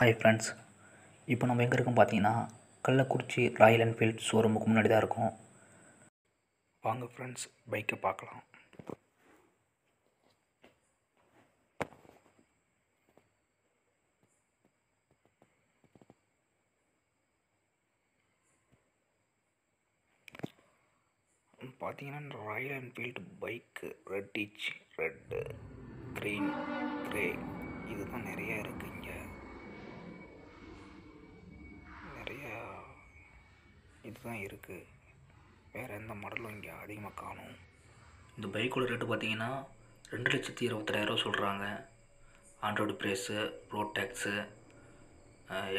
Hi friends இப்போ நம்ம எங்கே இருக்கோம் பார்த்தீங்கன்னா கள்ளக்குறிச்சி ராயல் என்ஃபீல்ட் ஷோரூமுக்கு முன்னாடி தான் இருக்கோம். வாங்க ஃப்ரெண்ட்ஸ் பைக்கை பார்க்கலாம். பார்த்தீங்கன்னா Royal Enfield bike red red green grey இதுதான் நிறைய இருக்குது இங்கே நிறையா இதுதான் இருக்குது வேறு எந்த மாடலும் இங்கே அதிகமாக காணும். இந்த பைக்கோட ரேட்டு பார்த்தீங்கன்னா ரெண்டு லட்சத்தி இருபத்தெட்டாயிரம் சொல்கிறாங்க android price road tax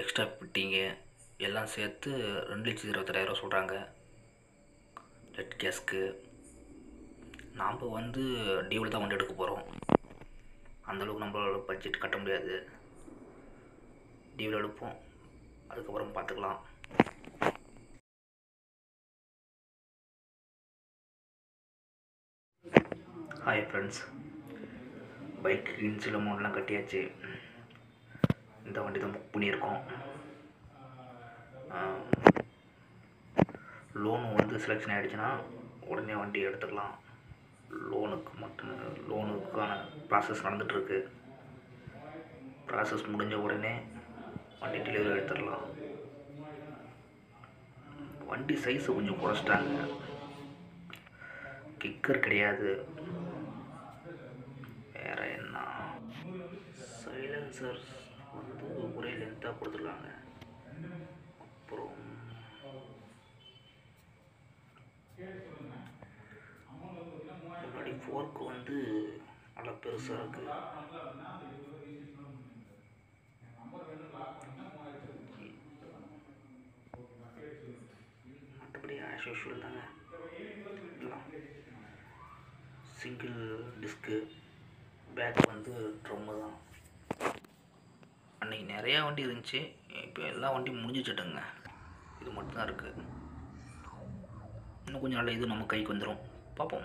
extra fitting எல்லாம் சேர்த்து ரெண்டு லட்சத்தி இருபத்தெட்டாயிரம் சொல்கிறாங்க ரெட் கேஸ்க்கு நாம் வந்து டியூவில் தான் வண்டி எடுக்க போகிறோம் அந்தளவுக்கு நம்மளோட பட்ஜெட் கட்ட முடியாது. டியூவில் எடுப்போம். அதுக்கப்புறம் பார்த்துக்கலாம் ஹாய் ஃப்ரெண்ட்ஸ் பைக் இன்சில் அமௌண்ட்லாம் கட்டியாச்சு. இந்த வண்டி தான் புக் பண்ணியிருக்கோம் லோனு வந்து செலெக்ஷன் ஆகிடுச்சுன்னா உடனே வண்டி எடுத்துக்கலாம் லோனுக்கு மட்டும் லோனுக்கான ப்ராசஸ் நடந்துகிட்ருக்கு ப்ராசஸ் முடிஞ்ச உடனே வண்டி டெலிவரி எடுத்துடலாம். வண்டி சைஸை கொஞ்சம் குறைச்சிட்டாங்க. கிக்கர் கிடையாது வேற என்ன ஆன்சர்ஸ் வந்து ஒரே லென்த்தாக கொடுத்துருக்காங்க. அப்புறம் முன்னாடி ஃபோர்க்கு வந்து நல்லா பெருசாக இருக்குது மற்றபடி ஆஸ் யூஷுவல் தாங்க. எல்லாம். சிங்கிள் டிஸ்க்கு பேக் வந்து ட்ரம்மு தான். அன்றைக்கி நிறையா வண்டி இருந்துச்சு. இப்போ எல்லா வண்டியும் முடிஞ்சிச்சிட்டுங்க இது மட்டும்தான் இருக்குது இன்னும் கொஞ்சம் நாள் இது நம்ம கைக்கு வந்துடும் பார்ப்போம்